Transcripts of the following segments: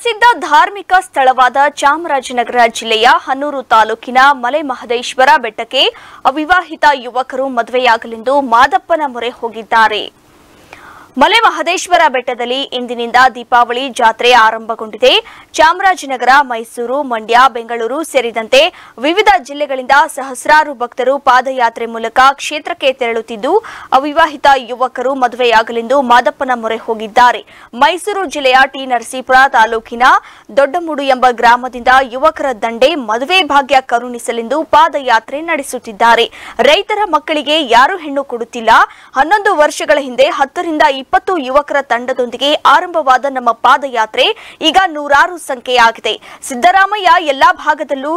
ಪ್ರಸಿದ್ಧ ಧಾರ್ಮಿಕ ಸ್ಥಳವಾದ ಚಾಮರಾಜನಗರ ಜಿಲ್ಲೆಯ ಹನೂರು ತಾಲೂಕಿನ ಮಲೆ ಮಹದೇಶ್ವರ ಬೆಟ್ಟಕ್ಕೆ ಅವಿವಾಹಿತ ಯುವಕರು ಮದುವೆಯಾಗಲೆಂದು ಮಾದಪ್ಪನ ಮೊರೆ ಹೋಗಿದ್ದಾರೆ. ಮಲೆ ಮಹದೇಶ್ವರ ಬೆಟ್ಟದಲ್ಲಿ ಇಂದಿನಿಂದ ದೀಪಾವಳಿ ಜಾತ್ರೆ ಆರಂಭಗೊಂಡಿದೆ. ಚಾಮರಾಜನಗರ, ಮೈಸೂರು, ಮಂಡ್ಯ, ಬೆಂಗಳೂರು ಸೇರಿದಂತೆ ವಿವಿಧ ಜಿಲ್ಲೆಗಳಿಂದ ಸಹಸ್ರಾರು ಭಕ್ತರು ಪಾದಯಾತ್ರೆ ಮೂಲಕ ಕ್ಷೇತ್ರಕ್ಕೆ ತೆರಳುತ್ತಿದ್ದು, ಅವಿವಾಹಿತ ಯುವಕರು ಮದುವೆಯಾಗಲೆಂದು ಮಾದಪ್ಪನ ಮೊರೆ ಹೋಗಿದ್ದಾರೆ. ಮೈಸೂರು ಜಿಲ್ಲೆಯ ಟಿ. ನರಸೀಪುರ ತಾಲೂಕಿನ ದೊಡ್ಡಮೂಡು ಎಂಬ ಗ್ರಾಮದಿಂದ ಯುವಕರ ದಂಡೆ ಮದುವೆ ಭಾಗ್ಯ ಕರುಣಿಸಲೆಂದು ಪಾದಯಾತ್ರೆ ನಡೆಸುತ್ತಿದ್ದಾರೆ. ರೈತರ ಮಕ್ಕಳಿಗೆ ಯಾರು ಹೆಣ್ಣು ಕೊಡುತ್ತಿಲ್ಲ? ಹನ್ನೊಂದು ವರ್ಷಗಳ ಹಿಂದೆ ಹತ್ತರಿಂದ ಇಪ್ಪತ್ತು ಯುವಕರ ತಂಡದೊಂದಿಗೆ ಆರಂಭವಾದ ನಮ್ಮ ಪಾದಯಾತ್ರೆ ಈಗ ನೂರಾರು ಸಂಖ್ಯೆಯಾಗಿದೆ. ಸಿದ್ದರಾಮಯ್ಯ ಎಲ್ಲಾ ಭಾಗದಲ್ಲೂ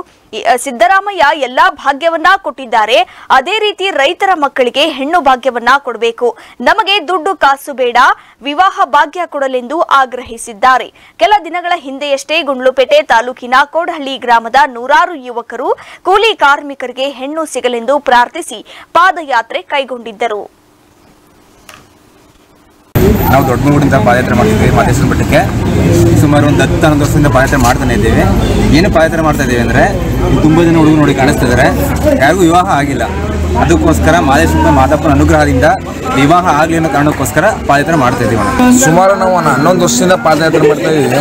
ಸಿದ್ದರಾಮಯ್ಯ ಎಲ್ಲಾ ಭಾಗ್ಯವನ್ನ ಕೊಟ್ಟಿದ್ದಾರೆ. ಅದೇ ರೀತಿ ರೈತರ ಮಕ್ಕಳಿಗೆ ಹೆಣ್ಣು ಭಾಗ್ಯವನ್ನ ಕೊಡಬೇಕು. ನಮಗೆ ದುಡ್ಡು ಕಾಸು ಬೇಡ, ವಿವಾಹ ಭಾಗ್ಯ ಕೊಡಲೆಂದು ಆಗ್ರಹಿಸಿದ್ದಾರೆ. ಕೆಲ ದಿನಗಳ ಹಿಂದೆಯಷ್ಟೇ ಗುಂಡ್ಲುಪೇಟೆ ತಾಲೂಕಿನ ಕೋಡಹಳ್ಳಿ ಗ್ರಾಮದ ನೂರಾರು ಯುವಕರು ಕೂಲಿ ಕಾರ್ಮಿಕರಿಗೆ ಹೆಣ್ಣು ಸಿಗಲೆಂದು ಪ್ರಾರ್ಥಿಸಿ ಪಾದಯಾತ್ರೆ ಕೈಗೊಂಡಿದ್ದರು. ನಾವು ದೊಡ್ಡಮೂಡಿಂದ ಪಾದಯಾತ್ರೆ ಮಾಡ್ತಿದ್ದೀವಿ ಮಾದೇಶ್ವರ ಬೆಟ್ಟಕ್ಕೆ. ಸುಮಾರು ಒಂದು ಹತ್ತು ಹನ್ನೊಂದು ವರ್ಷದಿಂದ ಪಾದಯಾತ್ರೆ ಮಾಡ್ತಾನೆ ಇದ್ದೀವಿ. ಏನು ಪಾದಯಾತ್ರೆ ಮಾಡ್ತಾ ಇದ್ದೀವಿ ಅಂದರೆ, ತುಂಬ ಜನ ಹುಡುಗರು ನೋಡಿ ಕಾಣಿಸ್ತಾ ಇದ್ದಾರೆ ಯಾರಿಗೂ ವಿವಾಹ ಆಗಿಲ್ಲ. ಅದಕ್ಕೋಸ್ಕರ ಮಾದೇಶ್ವರ ಮಾದಪ್ಪನ ಅನುಗ್ರಹದಿಂದ ವಿವಾಹ ಆಗಲಿ ಅನ್ನೋ ಕಾರಣಕ್ಕೋಸ್ಕರ ಪಾದಯಾತ್ರೆ ಮಾಡ್ತಾ ಇದ್ದೀವಿ ಸುಮಾರು ನಾವು ಒಂದು ಹನ್ನೊಂದು ವರ್ಷದಿಂದ ಪಾದಯಾತ್ರೆ ಮಾಡ್ತಾ ಇದ್ದೀವಿ.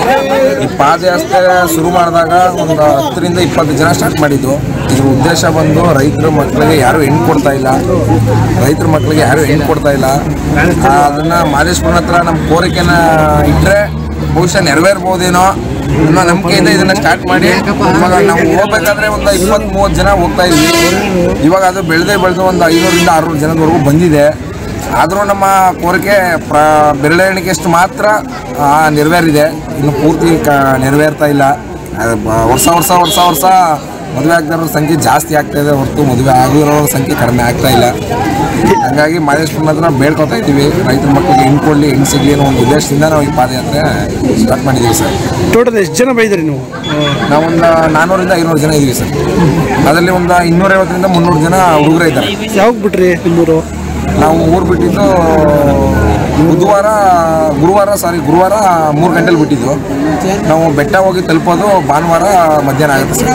ಈ ಪಾದಯಾತ್ರೆ ಶುರು ಮಾಡಿದಾಗ ಒಂದು ಹತ್ತರಿಂದ ಇಪ್ಪತ್ತು ಜನ ಸ್ಟಾರ್ಟ್ ಮಾಡಿದ್ದು. ಇದ್ರ ಉದ್ದೇಶ ಬಂದು ರೈತರ ಮಕ್ಕಳಿಗೆ ಯಾರು ಹೆಣ್ಣು ಕೊಡ್ತಾ ಇಲ್ಲ. ರೈತರ ಮಕ್ಕಳಿಗೆ ಯಾರು ಹೆಣ್ಣು ಕೊಡ್ತಾ ಇಲ್ಲ. ಅದನ್ನ ಮಾದೇಶ್ವರನ ಹತ್ರ ನಮ್ಮ ಕೋರಿಕೆನ ಇಟ್ಟರೆ ಬಹುಶಃ ನೆರವೇರ್ಬೋದೇನೋ ನಂಬಿಕೆಯಿಂದ ಇದನ್ನ ಸ್ಟಾರ್ಟ್ ಮಾಡಿ, ಇವಾಗ ನಾವು ಹೋಗ್ಬೇಕಾದ್ರೆ ಒಂದು ಇಪ್ಪತ್ತ್ ಮೂವತ್ತು ಜನ ಹೋಗ್ತಾ ಇದ್ವಿ. ಇವಾಗ ಅದು ಬೆಳೆದೇ ಬೆಳೆದು ಒಂದು ಐನೂರಿಂದ ಆರುನೂರು ಜನದವರೆಗೂ ಬಂದಿದೆ. ಆದರೂ ನಮ್ಮ ಕೋರಿಕೆ ಪ್ರ ಬೆರಳೆಣಿಕೆಯಷ್ಟು ಮಾತ್ರ ನೆರವೇರಿದೆ. ಇನ್ನು ಪೂರ್ತಿ ಕ, ನೆರವೇರ್ತಾ ಇಲ್ಲ. ವರ್ಷ ವರ್ಷ ವರ್ಷ ವರ್ಷ ಮದುವೆ ಆಗದಿರೋ ಸಂಖ್ಯೆ ಜಾಸ್ತಿ ಆಗ್ತಾ ಇದೆ ಹೊರತು ಮದುವೆ ಆಗಿರೋ ಸಂಖ್ಯೆ ಕಡಿಮೆ ಆಗ್ತಾ ಇಲ್ಲ. ಹಾಗಾಗಿ ಮಹೇಶ್ವರನ ಹತ್ರ ಬೇಡ್ಕೊತಾ ಇದ್ದೀವಿ. ರೈತರ ಮಕ್ಕಳಿಗೆ ಹೆಣ್ಣು ಕೊಡಲಿ ಹೆಣ್ಣು ಸಿಗಲಿ ಅನ್ನೋ ಒಂದು ಉದ್ದೇಶದಿಂದ ನಾವು ಈ ಪಾದಯಾತ್ರೆ ಸ್ಟಾರ್ಟ್ ಮಾಡಿದ್ದೀವಿ ಸರ್. ಟೋಟಲ್ ಎಷ್ಟು ಜನ ಬೈದ್ರಿ ನೀವು? ನಾವೊಂದು ನಾನ್ನೂರಿಂದ ಐನೂರು ಜನ ಇದ್ದೀವಿ ಸರ್. ಅದರಲ್ಲಿ ಒಂದು ಇನ್ನೂರೈವತ್ತರಿಂದ ಮುನ್ನೂರು ಜನ ಹುಡುಗರೇ ಇದ್ದಾರೆ. ಯಾವಾಗ ಬಿಟ್ರಿ ನಿಮ್ಮೂರು? ನಾವು ಊರು ಬಿಟ್ಟಿದ್ದು ಬುಧವಾರ ಗುರುವಾರ ಸಾರಿ ಗುರುವಾರ ಮೂರು ಗಂಟೆಲಿ ಬಿಟ್ಟಿದ್ದು. ನಾವು ಬೆಟ್ಟ ಹೋಗಿ ತಲುಪೋದು ಭಾನುವಾರ ಮಧ್ಯಾಹ್ನ ಆಗುತ್ತೆ